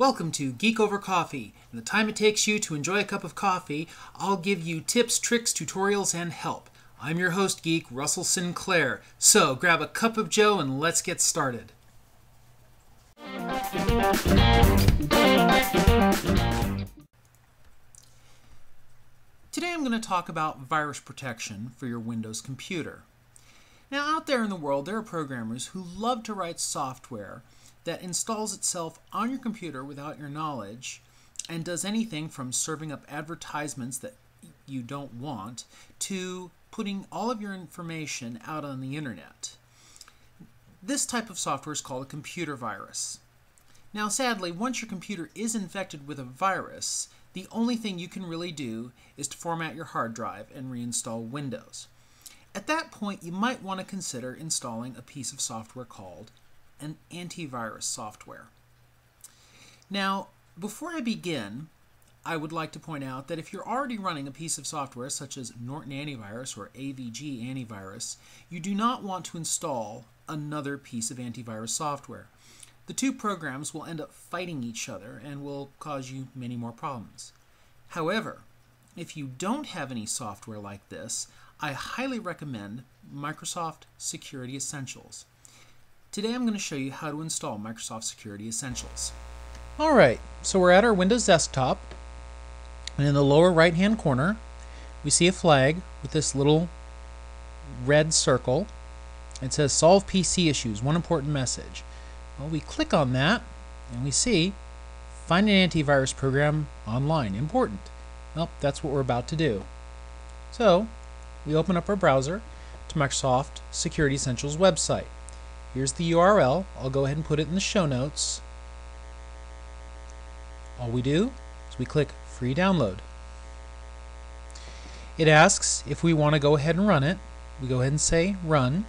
Welcome to Geek Over Coffee. In the time it takes you to enjoy a cup of coffee, I'll give you tips, tricks, tutorials, and help. I'm your host, Geek Russell Sinclair. So grab a cup of Joe and let's get started. Today I'm going to talk about virus protection for your Windows computer. Now, out there in the world, there are programmers who love to write software that installs itself on your computer without your knowledge and does anything from serving up advertisements that you don't want to putting all of your information out on the internet. This type of software is called a computer virus. Now, sadly, once your computer is infected with a virus, the only thing you can really do is to format your hard drive and reinstall Windows. At that point, you might want to consider installing a piece of software called an antivirus software. Now, before I begin, I would like to point out that if you're already running a piece of software such as Norton Antivirus or AVG Antivirus, you do not want to install another piece of antivirus software. The two programs will end up fighting each other and will cause you many more problems. However, if you don't have any software like this, I highly recommend Microsoft Security Essentials. Today I'm going to show you how to install Microsoft Security Essentials. Alright, so we're at our Windows desktop, and in the lower right hand corner we see a flag with this little red circle. It says Solve PC Issues, one important message. Well, we click on that, and we see Find an antivirus program online, important. Well, that's what we're about to do. So, we open up our browser to Microsoft Security Essentials website. Here's the URL. I'll go ahead and put it in the show notes. All we do is we click free download. It asks if we want to go ahead and run it. We go ahead and say run.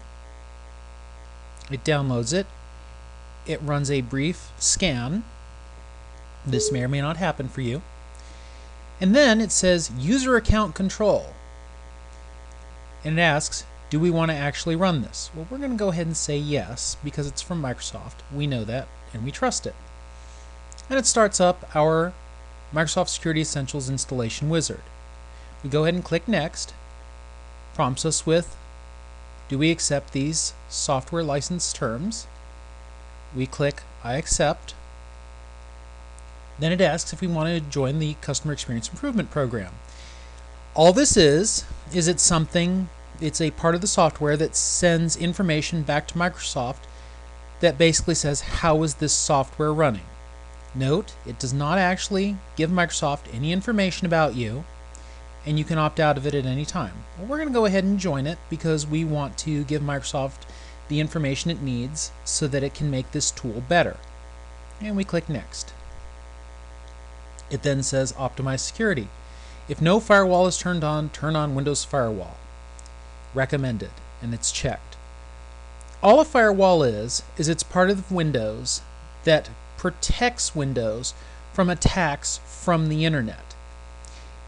It downloads it. It runs a brief scan. This may or may not happen for you. And then it says user account control. And it asks do we want to actually run this? Well, we're going to go ahead and say yes because it's from Microsoft. We know that and we trust it. And it starts up our Microsoft Security Essentials installation wizard. We go ahead and click Next. Prompts us with Do we accept these software license terms? We click I accept. Then it asks if we want to join the Customer Experience Improvement Program. All this is, is it something it's a part of the software that sends information back to Microsoft that basically says how is this software running. Note, it does not actually give Microsoft any information about you, and you can opt out of it at any time. Well, we're going to go ahead and join it because we want to give Microsoft the information it needs so that it can make this tool better. And we click Next. It then says Optimize Security. If no firewall is turned on, turn on Windows Firewall recommended, and it's checked. All a firewall is, is it's part of Windows that protects Windows from attacks from the internet.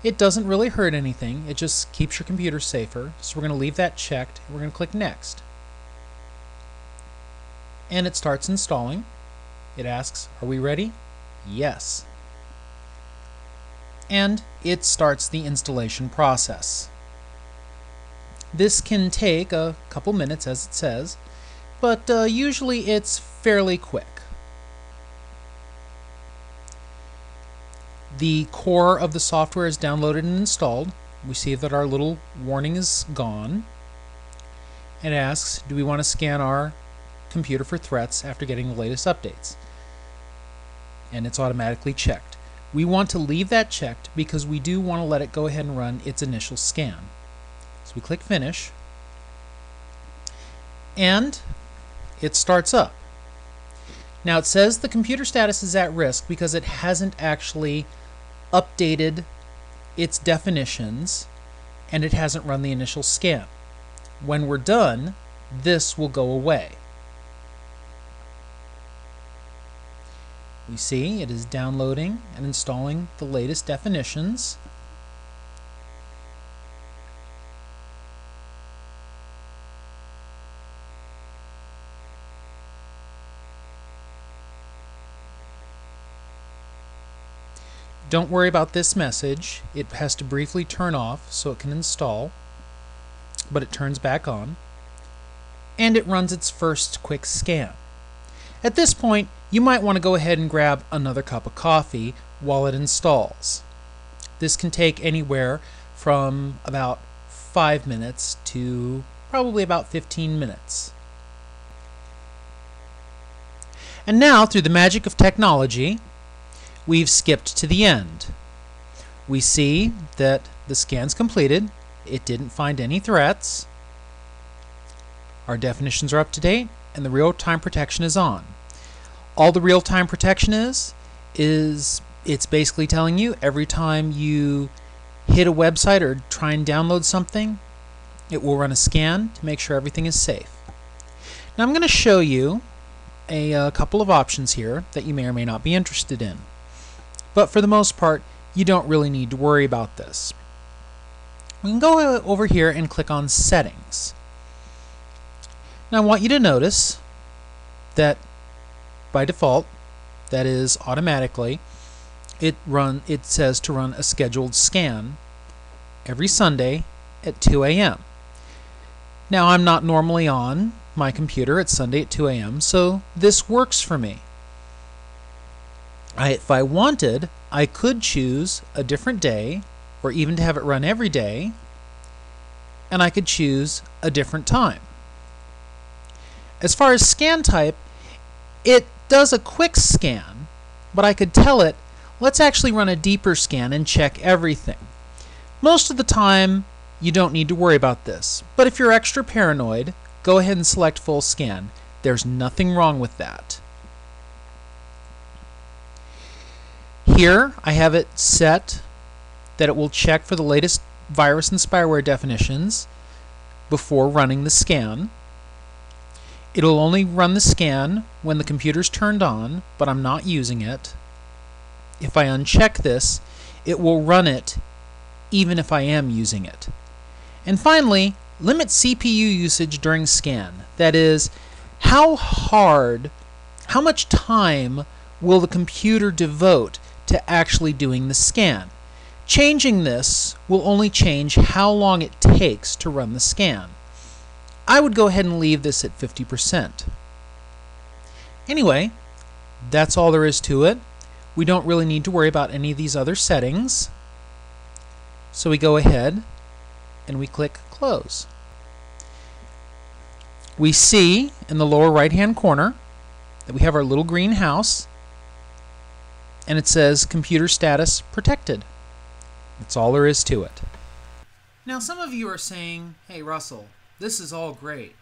It doesn't really hurt anything, it just keeps your computer safer, so we're going to leave that checked, we're going to click Next. And it starts installing. It asks, are we ready? Yes. And it starts the installation process. This can take a couple minutes, as it says, but uh, usually it's fairly quick. The core of the software is downloaded and installed. We see that our little warning is gone. It asks, do we want to scan our computer for threats after getting the latest updates? And it's automatically checked. We want to leave that checked because we do want to let it go ahead and run its initial scan. So we click Finish, and it starts up. Now it says the computer status is at risk because it hasn't actually updated its definitions and it hasn't run the initial scan. When we're done, this will go away. We see it is downloading and installing the latest definitions. Don't worry about this message. It has to briefly turn off so it can install, but it turns back on. And it runs its first quick scan. At this point, you might want to go ahead and grab another cup of coffee while it installs. This can take anywhere from about 5 minutes to probably about 15 minutes. And now, through the magic of technology, we've skipped to the end. We see that the scan's completed. It didn't find any threats. Our definitions are up to date, and the real-time protection is on. All the real-time protection is, is it's basically telling you every time you hit a website or try and download something, it will run a scan to make sure everything is safe. Now I'm going to show you a, a couple of options here that you may or may not be interested in. But for the most part, you don't really need to worry about this. We can go over here and click on Settings. Now I want you to notice that by default, that is automatically, it run it says to run a scheduled scan every Sunday at 2 a.m. Now I'm not normally on my computer at Sunday at 2 a.m., so this works for me. I, if I wanted, I could choose a different day, or even to have it run every day, and I could choose a different time. As far as scan type, it does a quick scan, but I could tell it, let's actually run a deeper scan and check everything. Most of the time, you don't need to worry about this, but if you're extra paranoid, go ahead and select full scan. There's nothing wrong with that. Here I have it set that it will check for the latest virus and spyware definitions before running the scan. It'll only run the scan when the computer's turned on, but I'm not using it. If I uncheck this, it will run it even if I am using it. And finally, limit CPU usage during scan. That is, how hard, how much time will the computer devote to actually doing the scan? Changing this will only change how long it takes to run the scan. I would go ahead and leave this at 50%. Anyway, that's all there is to it. We don't really need to worry about any of these other settings. So we go ahead and we click Close. We see in the lower right hand corner that we have our little green house and it says computer status protected. That's all there is to it. Now some of you are saying, hey Russell, this is all great.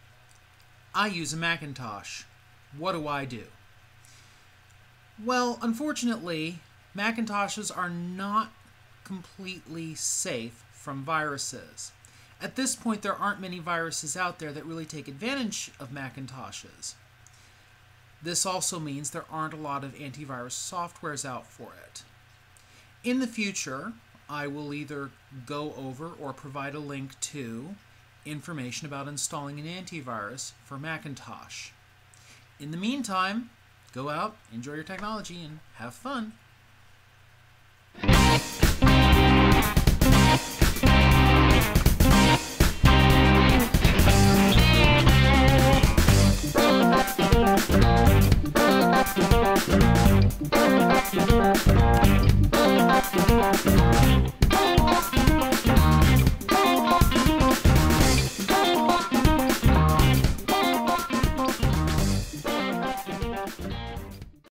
I use a Macintosh. What do I do? Well, unfortunately, Macintoshes are not completely safe from viruses. At this point, there aren't many viruses out there that really take advantage of Macintoshes. This also means there aren't a lot of antivirus softwares out for it. In the future, I will either go over or provide a link to information about installing an antivirus for Macintosh. In the meantime, go out, enjoy your technology, and have fun.